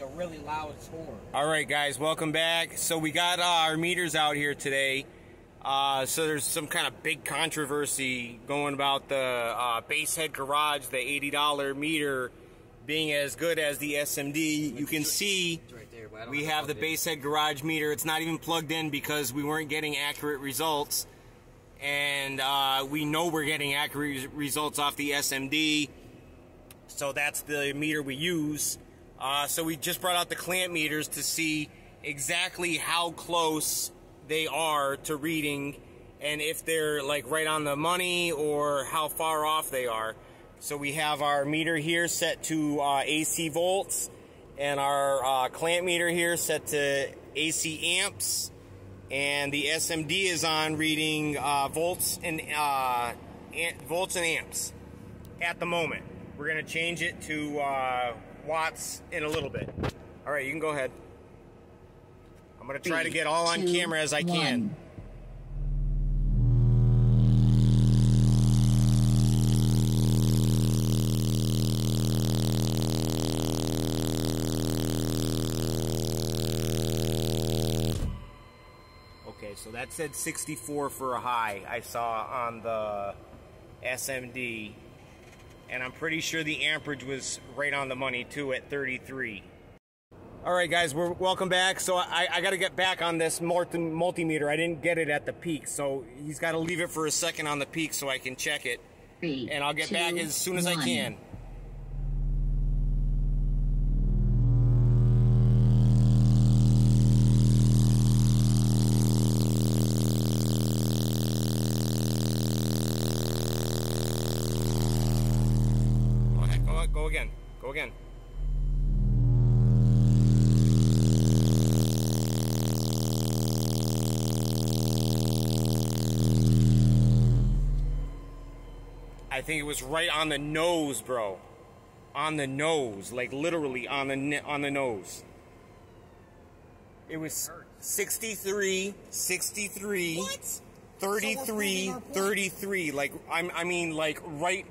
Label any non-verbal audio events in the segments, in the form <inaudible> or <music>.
a really loud horn. All right, guys, welcome back. So we got uh, our meters out here today. Uh, so there's some kind of big controversy going about the uh, Basehead Garage, the $80 meter being as good as the SMD. You can see right there, but I don't we have the. Basehead Garage meter. It's not even plugged in because we weren't getting accurate results. And uh, we know we're getting accurate results off the SMD. So that's the meter we use. Uh, so we just brought out the clamp meters to see exactly how close they are to reading and if they're like right on the money or how far off they are. So we have our meter here set to uh, AC volts and our uh, clamp meter here set to AC amps and the SMD is on reading uh, volts and uh, volts and amps at the moment. We're gonna change it to uh, watts in a little bit. All right, you can go ahead. I'm gonna try to get all on two, camera as I can. one. Okay, so that said 64 for a high I saw on the SMD. And I'm pretty sure the amperage was right on the money too at 33. All right, guys, we're welcome back. So I, I got to get back on this multi- multimeter. I didn't get it at the peak, so he's got to leave it for a second on the peak so I can check it, Three, and I'll get back as soon as I can. Go ahead, go, go again, go again. I think it was right on the nose, bro. On the nose, like literally on the on the nose. It was 63, 63, What? 33, we're proving our point. 33. Like I'm I mean like right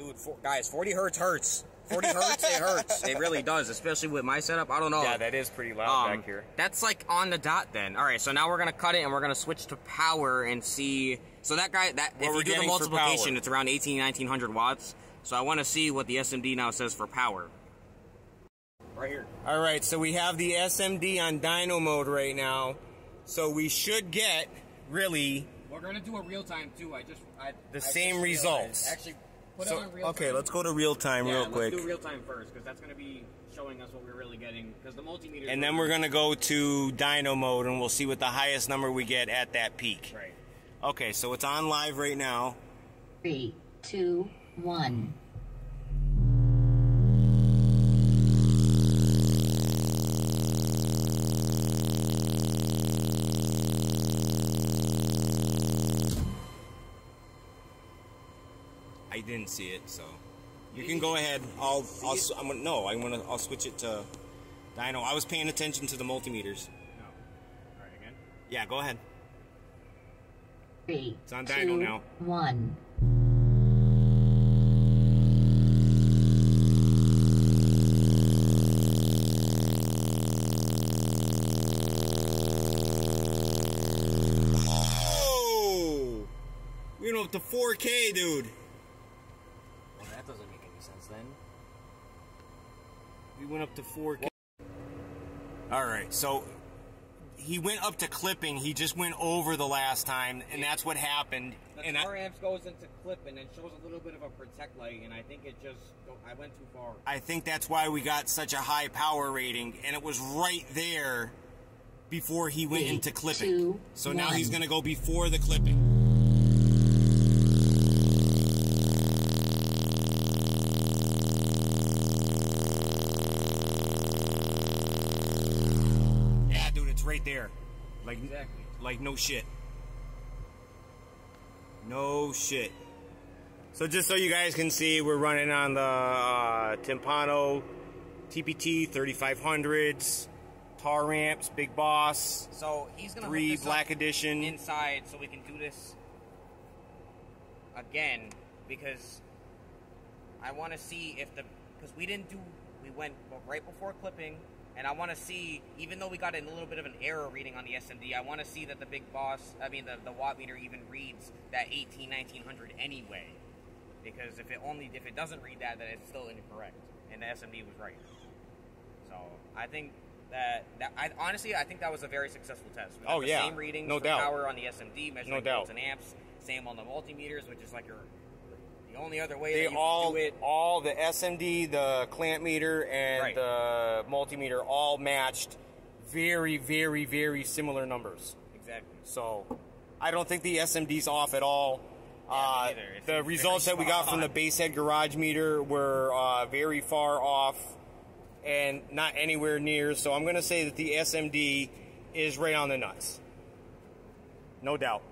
Dude, for, guys, 40 hertz hurts. 40 <laughs> hertz, it hurts. It really does, especially with my setup. I don't know. Yeah, that is pretty loud Um, back here. That's like on the dot then. All right, so now we're gonna cut it and we're gonna switch to power and see. So that guy, that What if we're you do the multiplication, it's around 18, 1900 watts. So I want to see what the SMD now says for power. Right here. All right, so we have the SMD on dyno mode right now. So we should get really We're gonna do a real time too. I just I, The same results. Actually, put so, it on real okay, time. let's go to real time yeah, real quick. Let's do real time first because that's gonna be showing us what we're really getting. Because the multimeter. and then we're going to go to dyno mode and we'll see what the highest number we get at that peak. Right. Okay, so it's on live right now. Three, two, one. Didn't see it, so you can go ahead. I'll I'll s- I'm gonna, no, I'm gonna I'll switch it to dyno. I was paying attention to the multimeters. No. All right again. Yeah, go ahead. Three, It's on two, now. one. Oh, we went up to 4K, dude. Well, that doesn't make any sense then. We went up to 4K. All right, so he went up to clipping. He just went over the last time, and that's what happened. The And tar I, amps goes into clipping and it shows a little bit of a protect light, and I think it just I went too far. I think that's why we got such a high power rating, and it was right there before he went Three, into clipping. two, so now he's going to go before the clipping. Right there. Like, Exactly. like no shit. No shit. So just so you guys can see, we're running on the uh, Timpano TPT 3500s, Taramps, Big Boss, So he's gonna three Black Edition. inside, so we can do this again because I want to see if the because we didn't do we went right before clipping, and I want to see, even though we got a little bit of an error reading on the SMD, I want to see that the big boss, I mean the, the watt meter even reads that 18, 1900 anyway. Because if it only if it doesn't read that, then it's still incorrect, and the SMD was right. So I think that that I honestly I think that was a very successful test. Oh, the yeah. Same readings No doubt. power on the SMD, measuring No doubt. volts and amps. Same on the multimeters, which is like your the only other way They all, do it. all the SMD, the clamp meter, and Right. the multimeter all matched very, very, very similar numbers. Exactly. So I don't think the SMD's off at all. Yeah, uh. The results that we got from the spot on. Basehead Garage meter were uh, very far off and not anywhere near. So I'm going to say that the SMD is right on the nuts. No doubt.